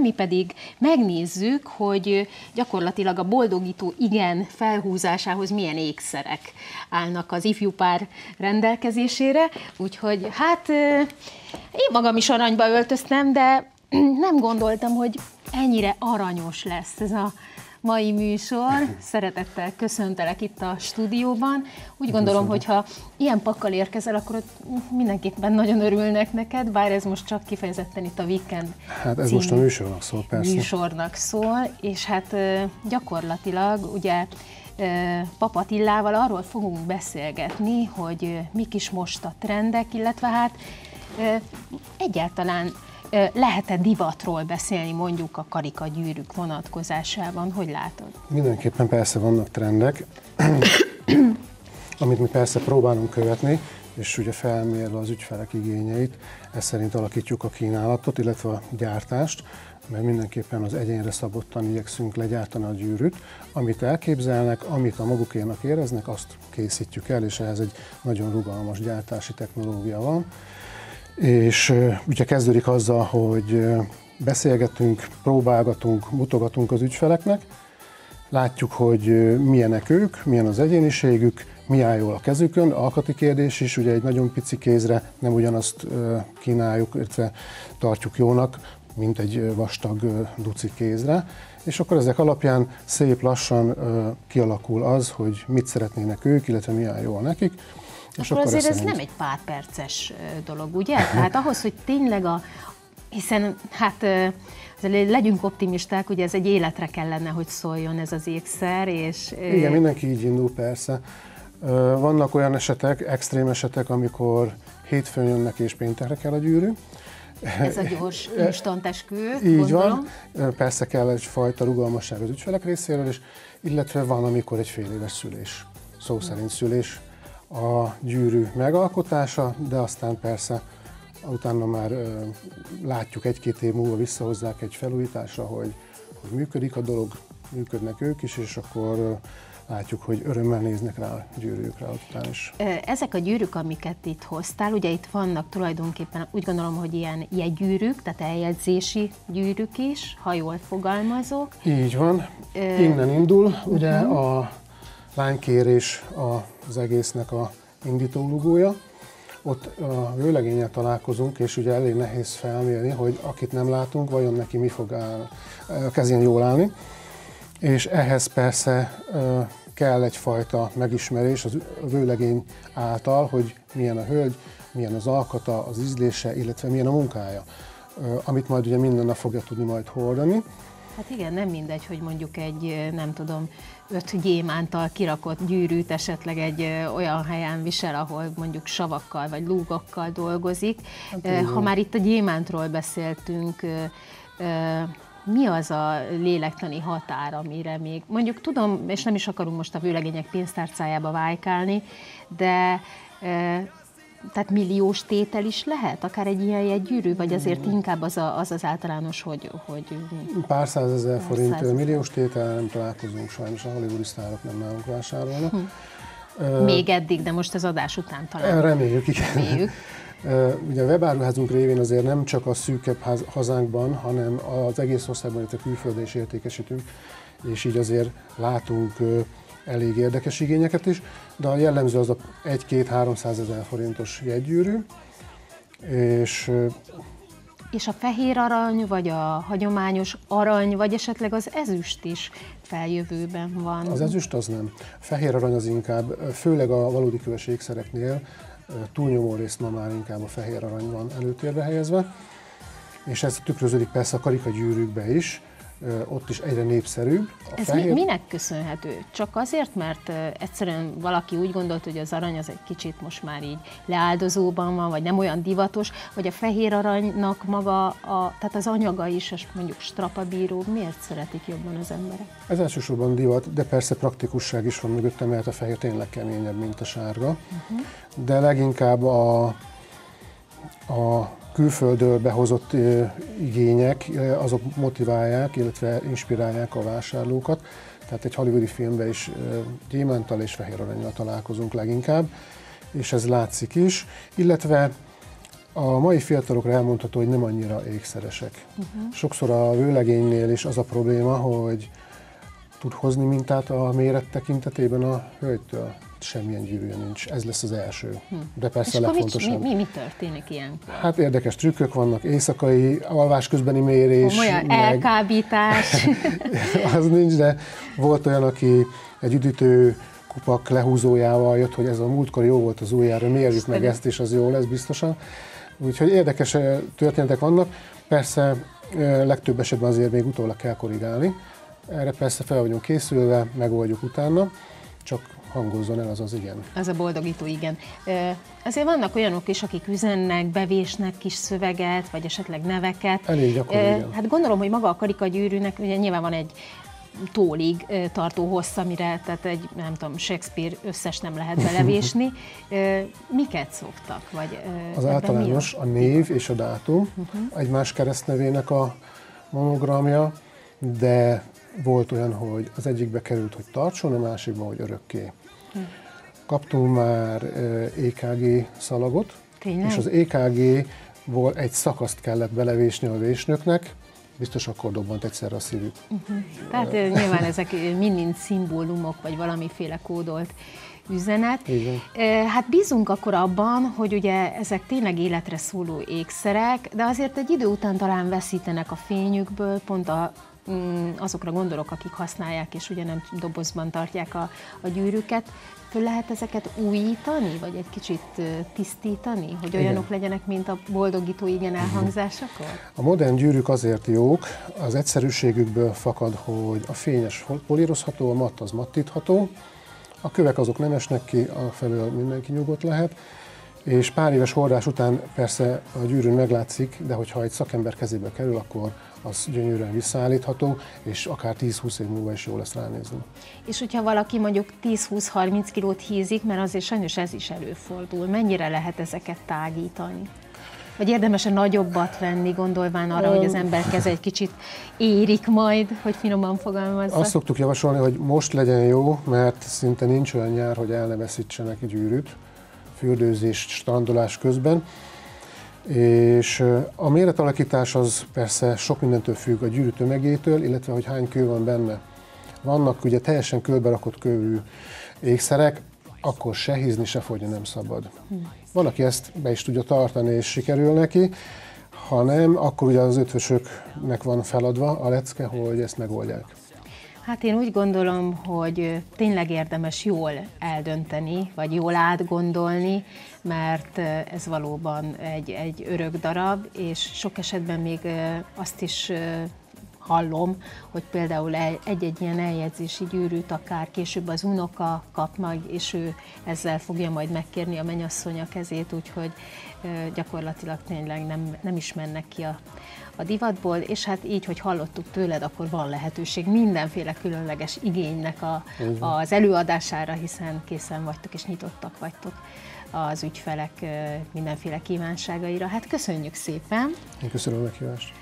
Mi pedig megnézzük, hogy gyakorlatilag a boldogító igen felhúzásához milyen ékszerek állnak az ifjú pár rendelkezésére. Úgyhogy hát én magam is aranyba öltöztem, de nem gondoltam, hogy ennyire aranyos lesz ez a mai műsor. Szeretettel köszöntelek itt a stúdióban. Úgy gondolom, hogy ha ilyen pakkal érkezel, akkor ott mindenképpen nagyon örülnek neked, bár ez most csak kifejezetten itt a Weekend Hát ez most a műsornak szól, persze. Műsornak szól, és hát gyakorlatilag ugye Papatillával arról fogunk beszélgetni, hogy mik is most a trendek, illetve hát egyáltalán lehet-e divatról beszélni mondjuk a karikagyűrűk vonatkozásában? Hogy látod? Mindenképpen persze vannak trendek, amit mi persze próbálunk követni, és ugye felmérve az ügyfelek igényeit, ez szerint alakítjuk a kínálatot, illetve a gyártást, mert mindenképpen az egyénre szabottan igyekszünk legyártani a gyűrűt. Amit elképzelnek, amit a magukénak éreznek, azt készítjük el, és ehhez egy nagyon rugalmas gyártási technológia van. És ugye kezdődik azzal, hogy beszélgetünk, próbálgatunk, mutogatunk az ügyfeleknek, látjuk, hogy milyenek ők, milyen az egyéniségük, mi áll jól a kezükön, alkati kérdés is, ugye egy nagyon pici kézre nem ugyanazt kínáljuk, illetve tartjuk jónak, mint egy vastag duci kézre, és akkor ezek alapján szép lassan kialakul az, hogy mit szeretnének ők, illetve mi áll jól nekik, és akkor, akkor azért ez nem egy pár perces dolog, ugye? Tehát ahhoz, hogy tényleg a, hiszen hát legyünk optimisták, hogy ez egy életre kellene, hogy szóljon ez az ékszer, és... Igen, mindenki így indul persze. Vannak olyan esetek, extrém esetek, amikor hétfőn jönnek és péntekre kell a gyűrű. Ez a gyors, instant eskü, Így gondolom. van. Persze kell egyfajta rugalmasság az ügyfelek részéről, és illetve van, amikor egy fél éves szülés, szó szerint szülés a gyűrű megalkotása, de aztán persze utána már ö, látjuk egy-két év múlva visszahozzák egy felújításra, hogy, hogy működik a dolog, működnek ők is, és akkor ö, látjuk, hogy örömmel néznek rá a gyűrűkre után is. Ezek a gyűrűk, amiket itt hoztál, ugye itt vannak tulajdonképpen úgy gondolom, hogy ilyen jegygyűrűk, tehát eljegyzési gyűrűk is, ha jól fogalmazok. Így van. Innen indul, ugye uh-huh. a lánykérés az egésznek a indítólugója. Ott a vőlegényel találkozunk, és ugye elég nehéz felmérni, hogy akit nem látunk, vajon neki mi fog áll, kezén jól állni. És ehhez persze kell egyfajta megismerés az vőlegény által, hogy milyen a hölgy, milyen az alkata, az ízlése, illetve milyen a munkája, amit majd ugye minden nap fogja tudni majd hordani. Hát igen, nem mindegy, hogy mondjuk egy, nem tudom, öt gyémántal kirakott gyűrűt esetleg egy olyan helyen visel, ahol mondjuk savakkal vagy lúgokkal dolgozik. Hát, ha már itt a gyémántról beszéltünk, mi az a lélektani határ, amire még, mondjuk tudom, és nem is akarunk most a vőlegények pénztárcájába vájkálni, de tehát milliós tétel is lehet, akár egy ilyen jegygyűrű, vagy azért inkább az a, az, az általános, hogy, hogy... Pár százezer forint, száz milliós tétel nem találkozunk sajnos, a hollywoodi sztárok nem nálunk vásárolnak. Hm. Uh, Még eddig, de most az adás után talán. Reméljük, igen. Reméljük. Ugye a webáruházunk révén azért nem csak a szűkebb hazánkban, hanem az egész országban, itt a külföldön is értékesítünk, és így azért látunk elég érdekes igényeket is, de a jellemző az a 1-2-300 ezer forintos jegygyűrű, és és a fehér arany, vagy a hagyományos arany, vagy esetleg az ezüst is feljövőben van? Az ezüst az nem. A fehér arany az inkább, főleg a valódi köves ékszereknél túlnyomó részt ma már inkább a fehér arany van előtérbe helyezve, és ez tükröződik persze a karikagyűrűkbe is, ott is egyre népszerűbb. A Ez fehér... minek köszönhető? Csak azért, mert egyszerűen valaki úgy gondolt, hogy az arany az egy kicsit most már így leáldozóban van, vagy nem olyan divatos, vagy a fehér aranynak maga, a, tehát az anyaga is, és mondjuk strapabíró, miért szeretik jobban az emberek? Ez elsősorban divat, de persze praktikusság is van mögötte, mert a fehér tényleg keményebb, mint a sárga. Uh-huh. De leginkább a, a külföldről behozott igények, azok motiválják, illetve inspirálják a vásárlókat. Tehát egy hollywoodi filmben is gyémántal és fehér aranyjal találkozunk leginkább, és ez látszik is. Illetve A mai fiatalokra elmondható, hogy nem annyira ékszeresek. Uh-huh. Sokszor a vőlegénynél is az a probléma, hogy tud hozni mintát a méret tekintetében a hölgytől. Semmilyen gyűrűje nincs. Ez lesz az első. Hm. De persze És a legfontosabb. Mi, mi, mi történik ilyenkor? Hát érdekes trükkök vannak, éjszakai, alvás közbeni mérés. Olyan meg... elkábítás. az nincs, de volt olyan, aki egy üdítő kupak lehúzójával jött, hogy ez a múltkor jó volt az ujjára, mérjük meg ezt, és az jó lesz biztosan. Úgyhogy érdekes történetek vannak. Persze legtöbb esetben azért még utólag kell korrigálni. Erre persze fel vagyunk készülve, megoldjuk utána, csak hangozzon el az az igen. Az a boldogító igen. Azért vannak olyanok is, akik üzennek, bevésnek kis szöveget, vagy esetleg neveket. Elég gyakori, igen. Hát gondolom, hogy maga a karikagyűrűnek ugye nyilván van egy tólig tartó hossz, amire, tehát egy, nem tudom, Shakespeare összes nem lehet belevésni. Miket szoktak? Vagy, az általános a? a név és a dátum, uh-huh. egymás keresztnevének a monogramja, de volt olyan, hogy az egyikbe került, hogy tartson, a másikban, hogy örökké. Kaptunk már EKG szalagot, Tényleg? és az EKG-ból egy szakaszt kellett belevésni a vésnőknek, biztos akkor dobbant egyszerre a szívük. Uh-huh. Tehát nyilván ezek mind-mind szimbólumok, vagy valamiféle kódolt üzenet. Igen. Hát bízunk akkor abban, hogy ugye ezek tényleg életre szóló ékszerek, de azért egy idő után talán veszítenek a fényükből, pont a, azokra gondolok, akik használják, és ugye nem dobozban tartják a, a gyűrűket. Föl lehet ezeket újítani, vagy egy kicsit tisztítani, hogy olyanok igen. legyenek, mint a boldogító igen elhangzásakor? A modern gyűrűk azért jók, az egyszerűségükből fakad, hogy a fényes polírozható, a matt az mattítható, a kövek azok nem esnek ki, a felől mindenki nyugodt lehet, és pár éves hordás után persze a gyűrűn meglátszik, de hogyha egy szakember kezébe kerül, akkor az gyönyörűen visszaállítható, és akár 10-20 év múlva is jó lesz ránézni. És hogyha valaki mondjuk 10-20-30 kilót hízik, mert azért sajnos ez is előfordul, mennyire lehet ezeket tágítani? Vagy érdemes-e nagyobbat venni, gondolván arra, um, hogy az ember keze egy kicsit érik majd, hogy finoman fogalmazza? Azt szoktuk javasolni, hogy most legyen jó, mert szinte nincs olyan nyár, hogy el ne veszítsenek gyűrűt fürdőzés, strandolás közben. És a méretalakítás az persze sok mindentől függ a gyűrű tömegétől, illetve hogy hány kő van benne. Vannak ugye teljesen kőbe rakott kőű ékszerek, akkor se hízni, se fogyni nem szabad. Van, aki ezt be is tudja tartani, és sikerül neki, ha nem, akkor ugye az ötvösöknek van feladva a lecke, hogy ezt megoldják. Hát én úgy gondolom, hogy tényleg érdemes jól eldönteni, vagy jól átgondolni, mert ez valóban egy, egy örök darab, és sok esetben még azt is hallom, hogy például egy-egy ilyen eljegyzési gyűrűt akár később az unoka kap majd, és ő ezzel fogja majd megkérni a mennyasszony a kezét, úgyhogy gyakorlatilag tényleg nem, nem is mennek ki a, a divatból, és hát így, hogy hallottuk tőled, akkor van lehetőség mindenféle különleges igénynek a, az előadására, hiszen készen vagytok és nyitottak vagytok az ügyfelek mindenféle kívánságaira. Hát köszönjük szépen! Én köszönöm a meghívást!